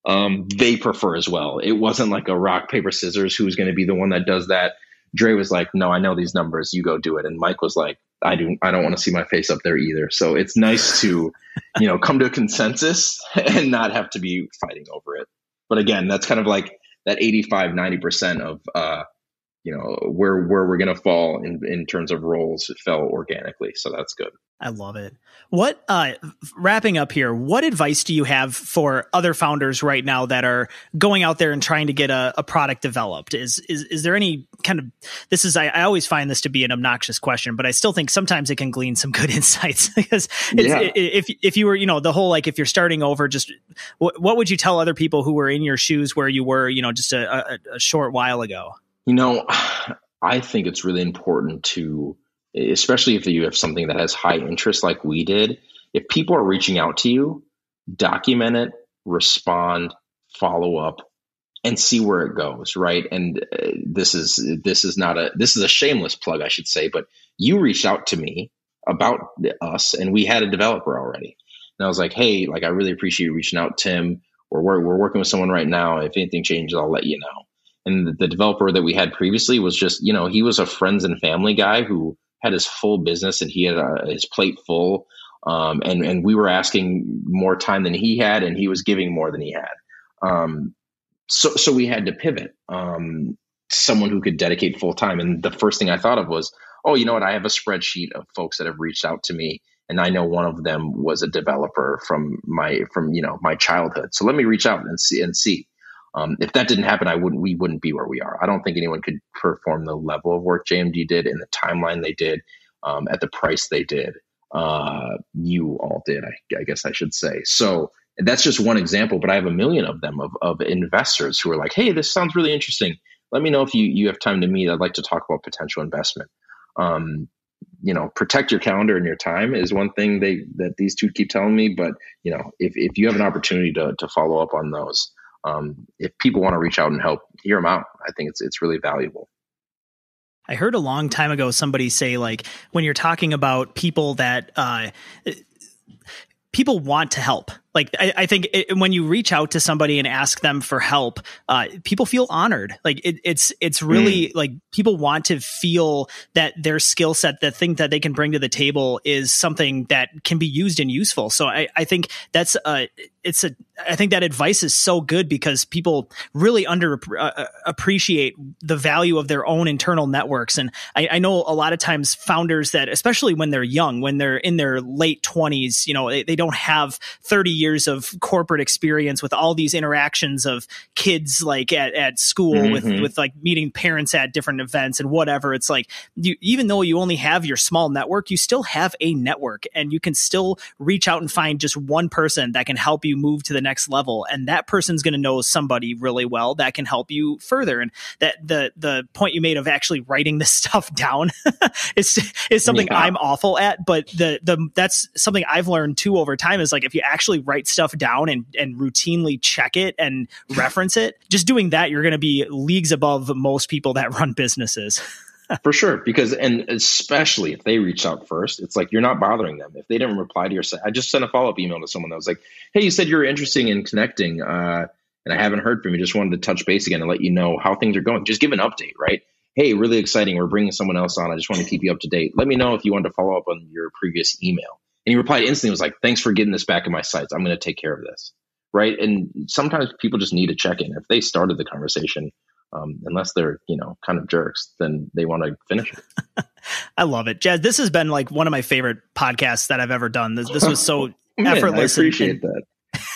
Speaker 2: um, they prefer as well. It wasn't like a rock paper scissors who's going to be the one that does that. Dre was like, "No, I know these numbers. You go do it." And Mike was like, "I do. I don't want to see my face up there either." So it's nice to, you know, come to a consensus and not have to be fighting over it. But again, that's kind of like that 85, 90 percent of, uh, you know, where where we're going to fall in in terms of roles fell organically. So that's good.
Speaker 1: I love it. What uh wrapping up here, what advice do you have for other founders right now that are going out there and trying to get a, a product developed? Is is is there any kind of this is I, I, always find this to be an obnoxious question, but I still think sometimes it can glean some good insights because yeah. if if you were, you know, the whole like if you're starting over, just what, what would you tell other people who were in your shoes where you were, you know, just a, a, a short while ago?
Speaker 2: You know, I think it's really important to especially if you have something that has high interest like we did, if people are reaching out to you, document it, respond, follow up, and see where it goes, right? And uh, this is this is not a this is a shameless plug, I should say, but you reached out to me about us, and we had a developer already, and I was like, hey, like I really appreciate you reaching out, Tim. We're we're working with someone right now. If anything changes, I'll let you know. And the developer that we had previously was just, you know, he was a friends and family guy who had his full business and he had uh, his plate full. Um, and and we were asking more time than he had, and he was giving more than he had. Um, so so we had to pivot. Um, someone who could dedicate full time. And the first thing I thought of was, oh, you know what? I have a spreadsheet of folks that have reached out to me, and I know one of them was a developer from my from you know my childhood. So let me reach out and see and see. Um, if that didn't happen, I wouldn't. We wouldn't be where we are. I don't think anyone could perform the level of work JMG did in the timeline they did, um, at the price they did. Uh, you all did, I, I, guess I should say. So that's just one example, but I have a million of them of, of investors who are like, "Hey, this sounds really interesting. Let me know if you you have time to meet. I'd like to talk about potential investment." Um, you know, protect your calendar and your time is one thing they that these two keep telling me. But you know, if if you have an opportunity to to follow up on those um, if people want to reach out and help, hear them out. I think it's it's really valuable.
Speaker 1: I heard a long time ago somebody say like when you're talking about people that uh, people want to help like I, I think it, when you reach out to somebody and ask them for help, uh, people feel honored. Like it, it's it's really mm. like people want to feel that their skill set, the thing that they can bring to the table, is something that can be used and useful. So I, I think that's uh, it's a I think that advice is so good because people really under uh, appreciate the value of their own internal networks. And I, I, know a lot of times founders that, especially when they're young, when they're in their late twenties, you know, they, they don't have 30 years of corporate experience with all these interactions of kids like at, at school mm-hmm. with with like meeting parents at different events and whatever it's like you, even though you only have your small network you still have a network and you can still reach out and find just one person that can help you move to the next level and that person's going to know somebody really well that can help you further and that the the point you made of actually writing this stuff down is is something yeah. I'm awful at but the the that's something I've learned too over time is like if you actually write stuff down and, and routinely check it and reference it, just doing that, you're going to be leagues above most people that run businesses.
Speaker 2: For sure, because and especially if they reach out first, it's like you're not bothering them. If they didn't reply to your, I just sent a follow up email to someone that was like, "Hey, you said you're interested in connecting, uh, and I haven't heard from you. Just wanted to touch base again and let you know how things are going. Just give an update, right? Hey, really exciting. We're bringing someone else on. I just want to keep you up to date. Let me know if you want to follow up on your previous email. And he replied instantly, was like, thanks for getting this back in my sights. I'm going to take care of this. Right. And sometimes people just need to check in. If they started the conversation, um, unless they're, you know, kind of jerks, then they want to finish it.
Speaker 1: I love it. Jazz, this has been like one of my favorite podcasts that I've ever done. This, this was so Man, effortless.
Speaker 2: I appreciate and,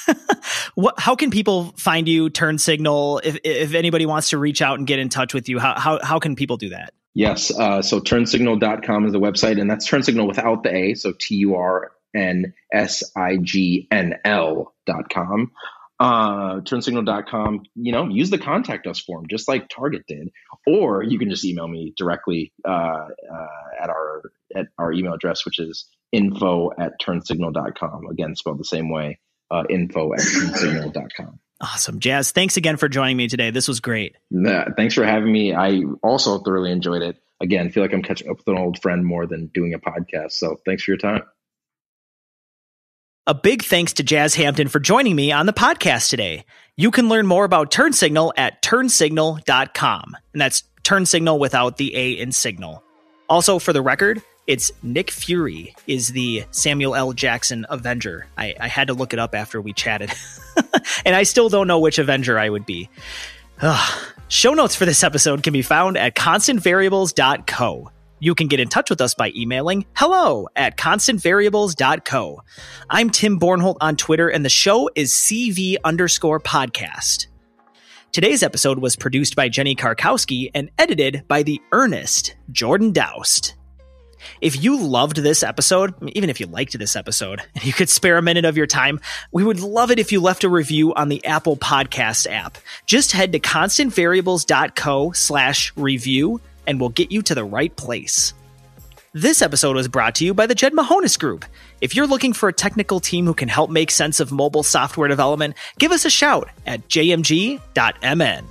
Speaker 2: that.
Speaker 1: what, how can people find you, TurnSignl? If, if anybody wants to reach out and get in touch with you, how, how, how can people do that?
Speaker 2: Yes. Uh, so turnsignl.com is the website, and that's turnsignal without the A. So T U R N S I G N L.com. Uh, turnsignl.com, you know, use the contact us form just like Target did. Or you can just email me directly uh, uh, at our at our email address, which is info at turnsignl.com. Again, spelled the same way, uh, info at turnsignl.com.
Speaker 1: Awesome. Jazz, thanks again for joining me today. This was great.
Speaker 2: Nah, thanks for having me. I also thoroughly enjoyed it. Again, feel like I'm catching up with an old friend more than doing a podcast. So thanks for your time.
Speaker 1: A big thanks to Jazz Hampton for joining me on the podcast today. You can learn more about TurnSignl at turnsignl.com. And that's Turn Signal without the A in signal. Also, for the record, it's Nick Fury is the Samuel L. Jackson Avenger. I, I had to look it up after we chatted. and I still don't know which Avenger I would be. Ugh. Show notes for this episode can be found at constantvariables.co. You can get in touch with us by emailing hello at constantvariables.co. I'm Tim Bornholdt on Twitter, and the show is CV underscore podcast. Today's episode was produced by Jenny Karkowski and edited by the earnest Jordan Doust. If you loved this episode, even if you liked this episode, and you could spare a minute of your time, we would love it if you left a review on the Apple Podcast app. Just head to constantvariables.co slash review and we'll get you to the right place. This episode was brought to you by the Jed Mahonis Group. If you're looking for a technical team who can help make sense of mobile software development, give us a shout at jmg.mn.